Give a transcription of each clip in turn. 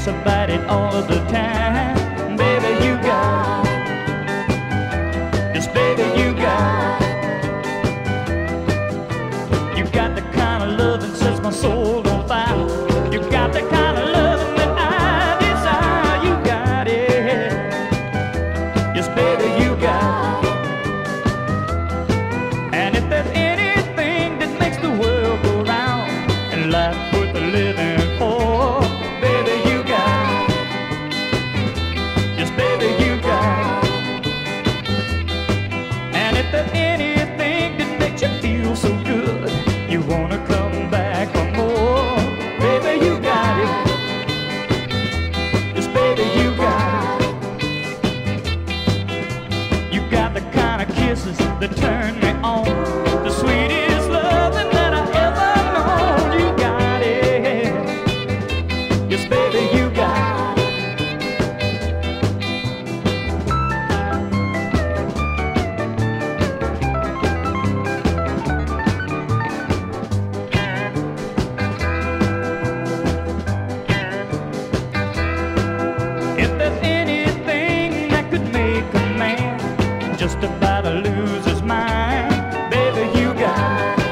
thinks about it all of the time. Baby, you got, this baby, you got, you got the kind of love that sets my soul. let the end. just about to lose his mind. Baby, you got it.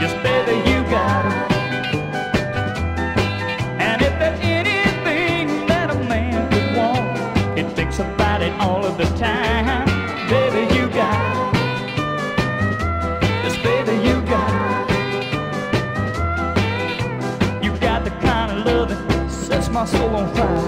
Yes, baby, you got it. And if there's anything that a man could want, he thinks about it all of the time. Baby, you got it. Yes, baby, you got it. You got the kind of loving sets my soul on fire.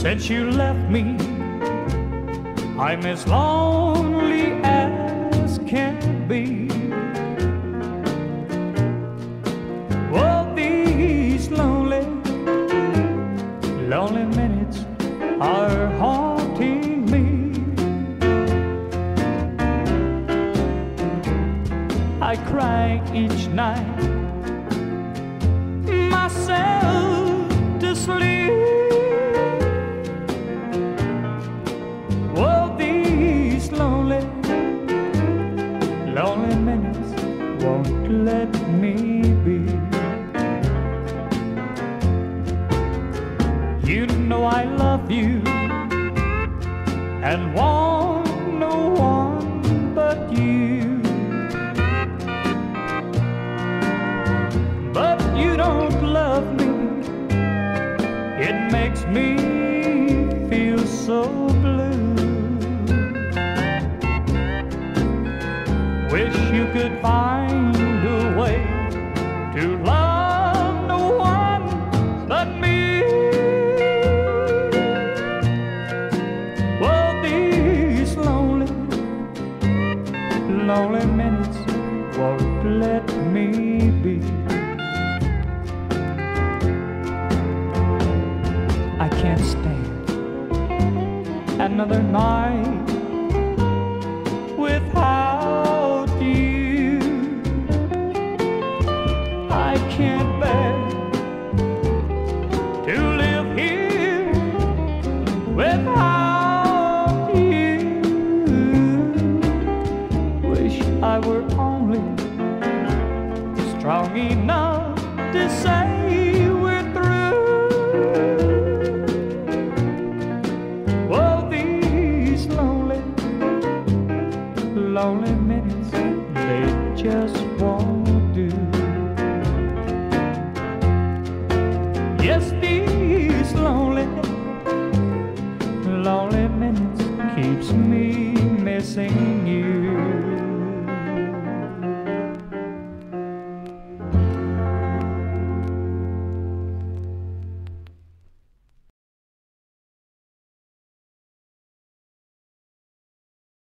Since you left me, I'm as lonely as can be. Oh, these lonely, lonely minutes are haunting me. I cry each night myself. I love you and want. night without you. I can't bear to live here without you. Wish I were only strong enough to say. lonely